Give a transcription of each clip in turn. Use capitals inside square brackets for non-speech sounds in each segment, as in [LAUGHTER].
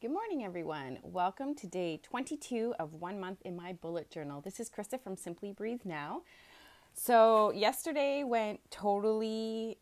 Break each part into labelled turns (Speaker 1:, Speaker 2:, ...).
Speaker 1: Good morning, everyone. Welcome to day 22 of One Month in My Bullet Journal. This is Krista from Simply Breathe Now. So, yesterday went totally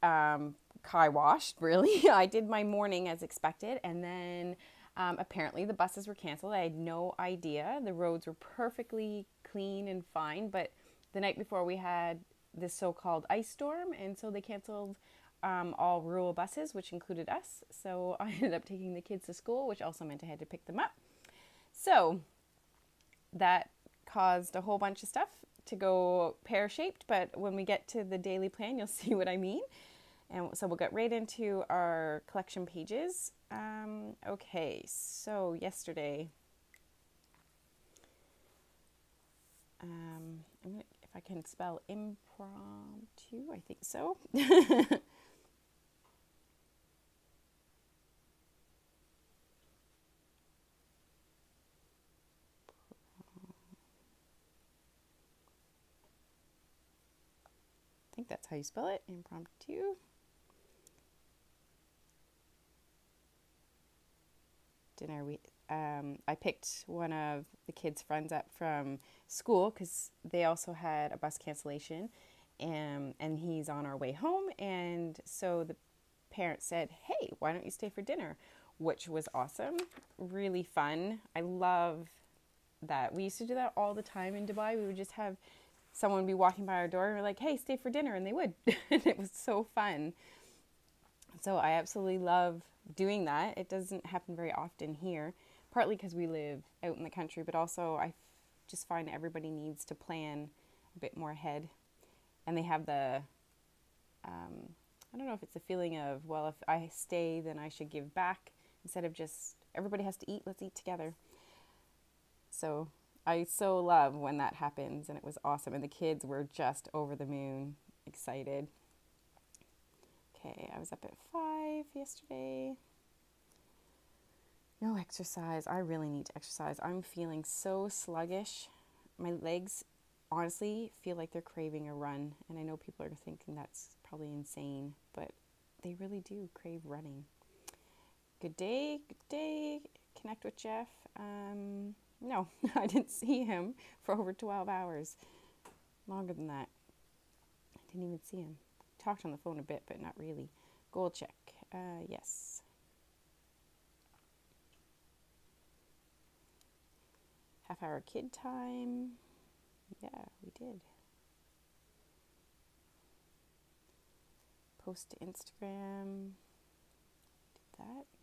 Speaker 1: um, washed, really. [LAUGHS] I did my morning as expected, and then um, apparently the buses were canceled. I had no idea. The roads were perfectly clean and fine, but the night before we had this so called ice storm, and so they canceled um, all rural buses, which included us. So [LAUGHS] I ended up taking the kids to school, which also meant I had to pick them up. So that caused a whole bunch of stuff to go pear shaped, but when we get to the daily plan, you'll [LAUGHS] see what I mean. And so we'll get right into our collection pages. Um, okay, so yesterday, um, if I can spell impromptu, I think so. [LAUGHS] think that's how you spell it, impromptu. Dinner. We um, I picked one of the kids' friends up from school because they also had a bus cancellation, and and he's on our way home. And so the parents said, "Hey, why don't you stay for dinner?" Which was awesome, really fun. I love that. We used to do that all the time in Dubai. We would just have someone would be walking by our door and we're like, hey, stay for dinner. And they would. [LAUGHS] and it was so fun. So I absolutely love doing that. It doesn't happen very often here, partly because we live out in the country, but also I just find everybody needs to plan a bit more ahead. And they have the, um, I don't know if it's a feeling of, well, if I stay, then I should give back instead of just everybody has to eat, let's eat together. So I so love when that happens, and it was awesome. And the kids were just over the moon, excited. Okay, I was up at five yesterday. No exercise. I really need to exercise. I'm feeling so sluggish. My legs honestly feel like they're craving a run. And I know people are thinking that's probably insane, but they really do crave running. Good day, good day. Connect with Jeff. Um, no, [LAUGHS] I didn't see him for over 12 hours. Longer than that. I didn't even see him. Talked on the phone a bit, but not really. Goal check. Uh, yes. Half hour kid time. Yeah, we did. Post to Instagram. Did that.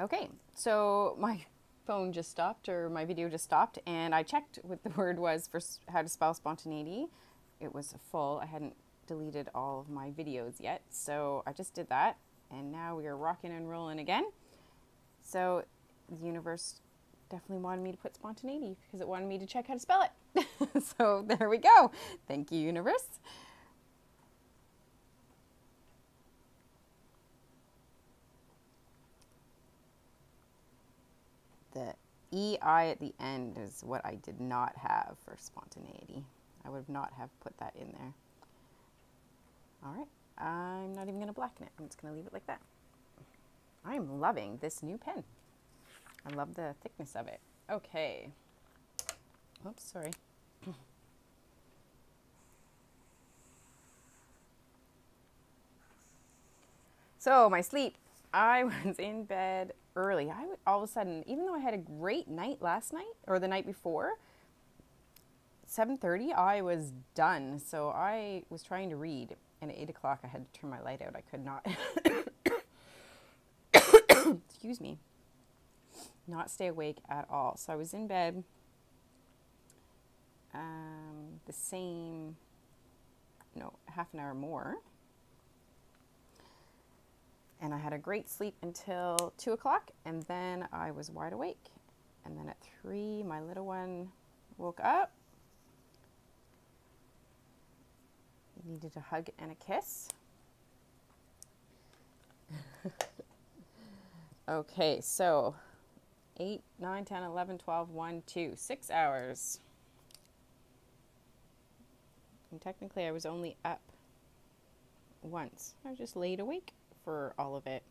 Speaker 1: Okay, so my [LAUGHS] phone just stopped or my video just stopped and I checked what the [LAUGHS] word was for how to spell spontaneity. It was full. I hadn't deleted all of my videos yet, so I just did that and now we are rocking and rolling again. So the universe definitely wanted me to put spontaneity because it wanted me to check how to spell it. [LAUGHS] so there we go. Thank you, universe. The EI at the end is what I did not have for spontaneity. I would not have put that in there. All right, I'm not even to blacken it. I'm just to leave it like that. I'm loving this new pen. I love the thickness of it. Okay. Oops, sorry. [CLEARS THROAT] so, my sleep. I [LAUGHS] was in bed early. I would, all of a sudden, even though I had a great night last night or the night before, 7:30 I was done. So I was trying to read, and at 8 o'clock I had to turn my light out. I could not. [COUGHS] Excuse me not stay awake at all. So I was in bed um, the same, no, half an hour more. And I had a great sleep until two o'clock, and then I was wide awake. And then at three, my little one woke up. Needed a hug and a kiss. [LAUGHS] okay, so 8, 9, 10, 11, 12, 1, 2, 6 hours. And technically, I was only up once. I was just laid awake for all of it.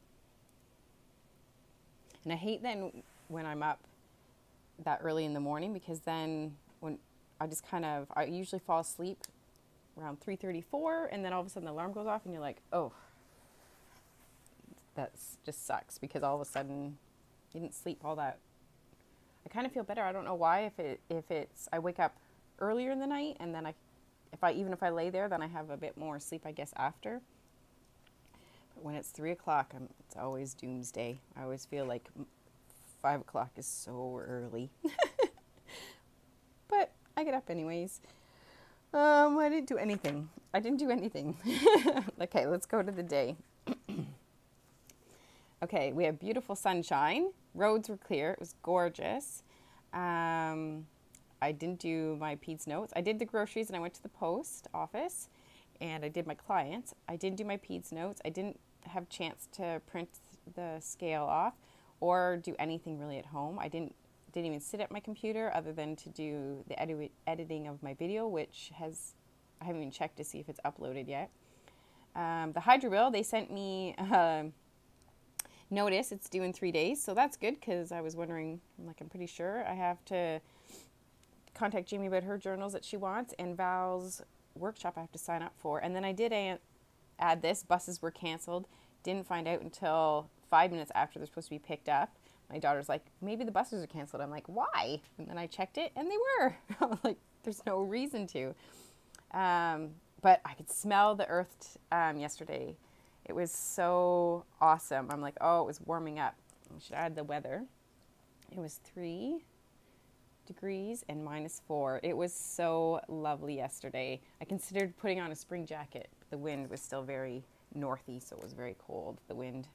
Speaker 1: And I hate then when I'm up that early in the morning because then when I just kind of I usually fall asleep around 3:34 and then all of a sudden the alarm goes off and you're like, "Oh, that's just sucks because all of a sudden you didn't sleep all that. I kind of feel better. I don't know why. If it if it's I wake up earlier in the night and then I, if I even if I lay there, then I have a bit more sleep. I guess after. When it's three o'clock, it's always doomsday. I always feel like five o'clock is so early. [LAUGHS] but I get up anyways. Um, I didn't do anything. I didn't do anything. [LAUGHS] okay, let's go to the day. [CLEARS THROAT] okay, we have beautiful sunshine roads were clear. It was gorgeous. Um, I didn't do my PEDS notes. I did the groceries and I went to the post office and I did my clients. I didn't do my PEDS notes. I didn't have chance to print the scale off or do anything really at home. I didn't didn't even sit at my computer other than to do the edi- editing of my video, which has I haven't even checked to see if it's uploaded yet. Um, the hydro bill they sent me. Uh, notice it's due in three days. So that's good because I was wondering, I'm like, I'm pretty sure I have to contact Jamie about her journals that she wants and Val's workshop I have to sign up for. And then I did add this buses were canceled. Didn't find out until five minutes after they're supposed to be picked up. My daughter's like, maybe the buses are canceled. I'm like, why? And then I checked it and they were. [LAUGHS] I was like, there's no reason to. Um, but I could smell the earth um, yesterday it was so awesome. I'm like, oh, it was warming up. We should add the weather. It was three degrees and minus four. It was so lovely yesterday. I considered putting on a spring jacket. The wind was still very northy, so it was very cold, the wind.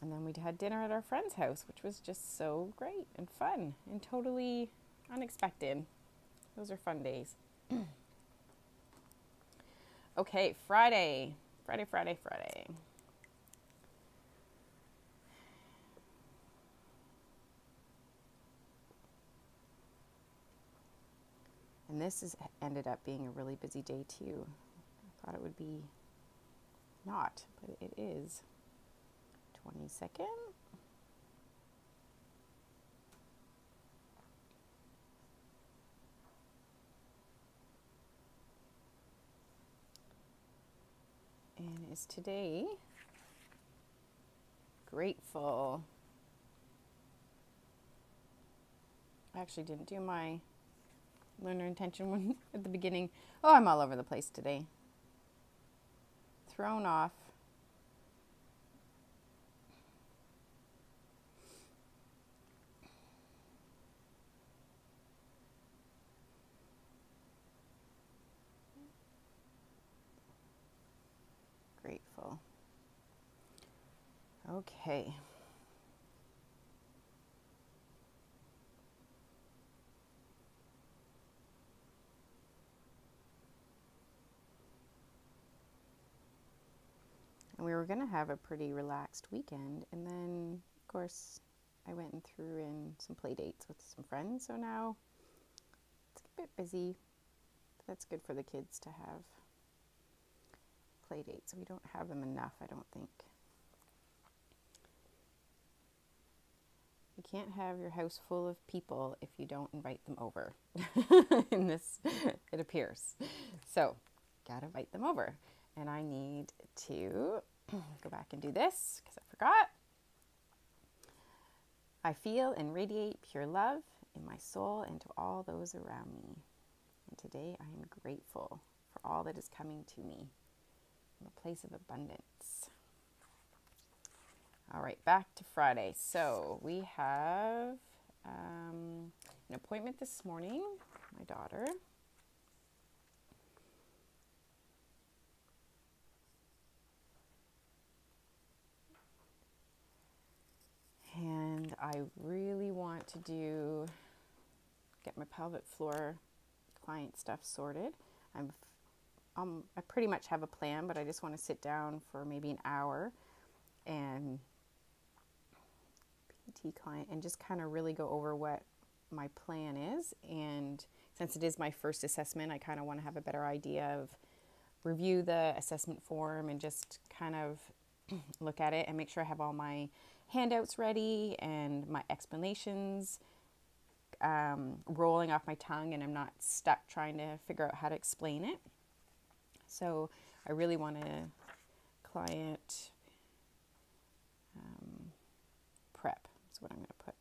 Speaker 1: And then we had dinner at our friend's house, which was just so great and fun and totally unexpected. Those are fun days. [CLEARS THROAT] okay, Friday. Friday, Friday, Friday. And this has ended up being a really busy day too. I thought it would be not, but it is. 22nd. and is today grateful. I actually didn't do my learner intention one [LAUGHS] at the beginning. Oh, I'm all over the place today. Thrown off. Grateful. Okay. Were going to have a pretty relaxed weekend. And then, of course, I went and threw in some play dates with some friends. So now it's a bit busy. That's good for the kids to have play dates. We don't have them enough, I don't think. You can't have your house full of people if you don't invite them over. [LAUGHS] In this, it appears. So, gotta invite them over. And I need to [CLEARS THROAT] go back and do this because I forgot. I feel and radiate pure love in my soul and to all those around me. And today I am grateful for all that is coming to me from a place of abundance. All right, back to Friday. So we have um, an appointment this morning, my daughter. And I really want to do, get my pelvic floor client stuff sorted. I'm um, I pretty much have a plan, but I just want to sit down for maybe an hour and PT client and just kind of really go over what my plan is. And since it is my first assessment, I kind of want to have a better idea of review the assessment form and just kind of [CLEARS THROAT] look at it and make sure I have all my handouts ready and my explanations um, rolling off my tongue and I'm not stuck trying to figure out how to explain it. So I really want a client um, prep. That's what I'm going to put.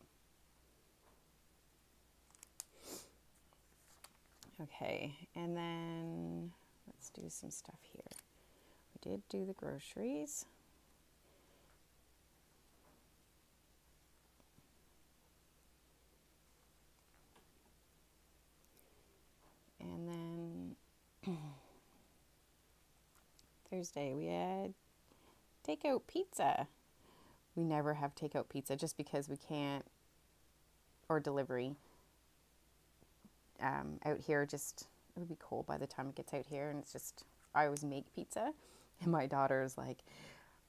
Speaker 1: Okay, and then let's do some stuff here. We did do the groceries. Thursday we had takeout pizza. We never have takeout pizza just because we can't, or delivery. Um, out here, just it would be cold by the time it gets out here, and it's just I always make pizza, [LAUGHS] and my daughter's like,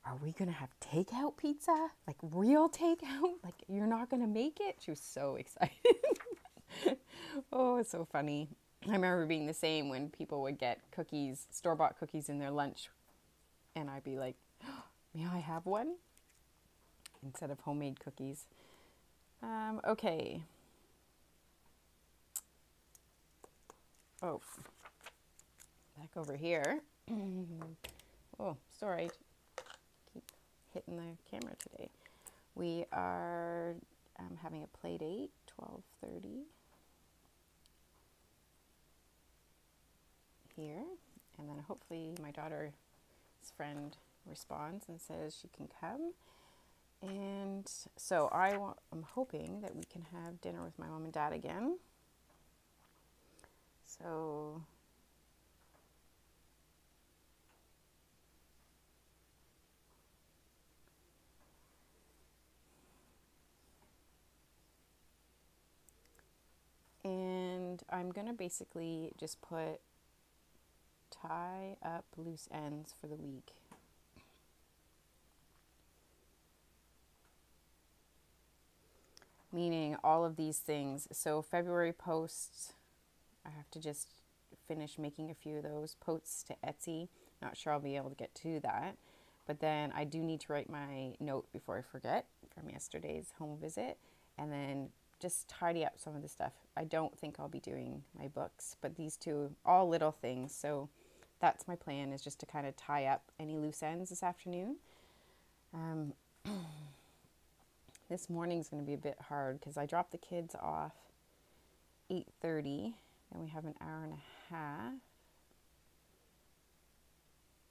Speaker 1: "Are we gonna have takeout pizza? Like real takeout? [LAUGHS] Like you're not gonna make it?" She was so [LAUGHS] excited. oh, it's so funny. I remember being the same when people would get cookies, store bought cookies in their lunch, and I'd be like, oh, [GASPS] May I have one? Instead of homemade cookies. Um, okay. Oh, back over here. [CLEARS THROAT] oh, sorry. Keep hitting the camera today. We are um, having a play date, 1230. here, and then hopefully my friend responds and says she can come. And so I am hoping that we can have dinner with my mom and dad again. So and I'm going to basically just put tie up loose ends for the week. Meaning all of these things. So, February posts, I have to just finish making a few of those posts to Etsy. Not sure I'll be able to get to that. But then I do need to write my note before I forget from yesterday's home visit and then just tidy up some of the stuff. I don't think I'll be doing my books, but these two, all little things. So that's my plan is just to kind of tie up any loose ends this afternoon. Um, [CLEARS THROAT] this morning's going to be a bit hard because I dropped the kids off 8.30 and we have an hour and a half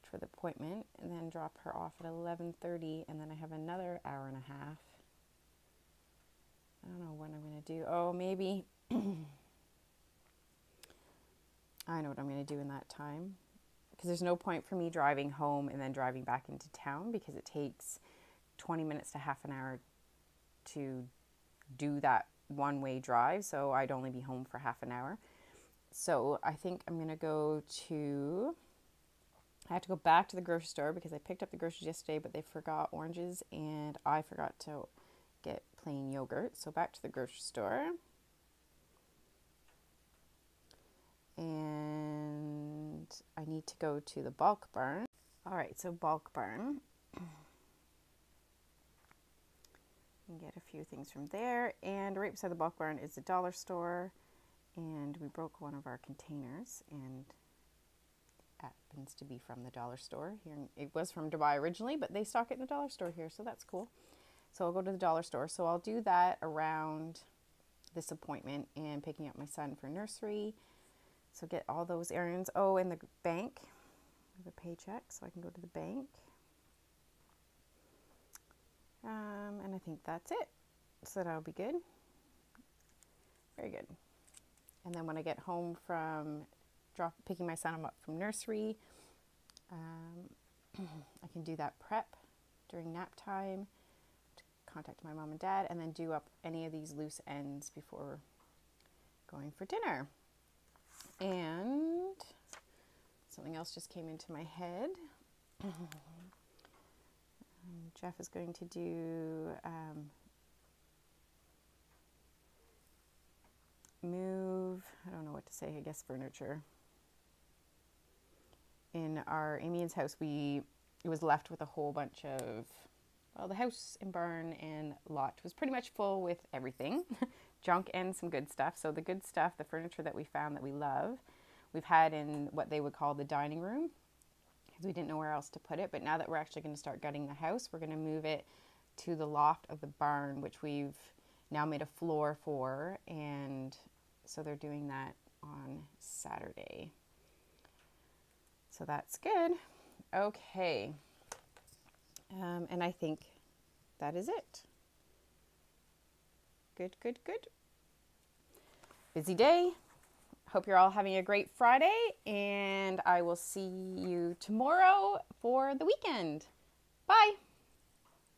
Speaker 1: for the appointment and then drop her off at 11.30 and then I have another hour and a half. I don't know what I'm going to do. Oh, maybe [CLEARS THROAT] I know what I'm going to do in that time because there's no point for me driving home and then driving back into town because it takes 20 minutes to half an hour to do that one way drive. So I'd only be home for half an hour. So I think I'm going to go to. I have to go back to the grocery store because I picked up the groceries yesterday, but they forgot oranges and I forgot to get plain yogurt. So back to the grocery store. And I need to go to the bulk barn. All right, so bulk barn. and get a few things from there. And right beside the bulk barn is the dollar store. And we broke one of our containers and it happens to be from the dollar store here. It was from Dubai originally, but they stock it in the dollar store here, so that's cool. So I'll go to the dollar store. So I'll do that around this appointment and picking up my son for nursery. So get all those errands. Oh, and the bank. I have a paycheck, so I can go to the bank. Um, and I think that's it. So that'll be good. Very good. And then when I get home from drop picking my son up from nursery, um, [CLEARS THROAT] I can do that prep during nap time, contact my mom and dad, and then do up any of these loose ends before going for dinner. And something else just came into my head. Jeff is going to do um, move, I don't know what to say, I guess furniture. In our Amien's house, we it was left with a whole bunch of well, the house and barn and lot was pretty much full with everything, [LAUGHS] junk and some good stuff. So the good stuff, the furniture that we found that we love, we've had in what they would call the dining room because we didn't know where else to put it. But now that we're actually going to start gutting the house, we're going to move it to the loft of the barn, which we've now made a floor for. And so they're doing that on Saturday. So that's good. Okay. Um, and I think that is it. Good, good, good. Busy day. Hope you're all having a great Friday, and I will see you tomorrow for the weekend. Bye.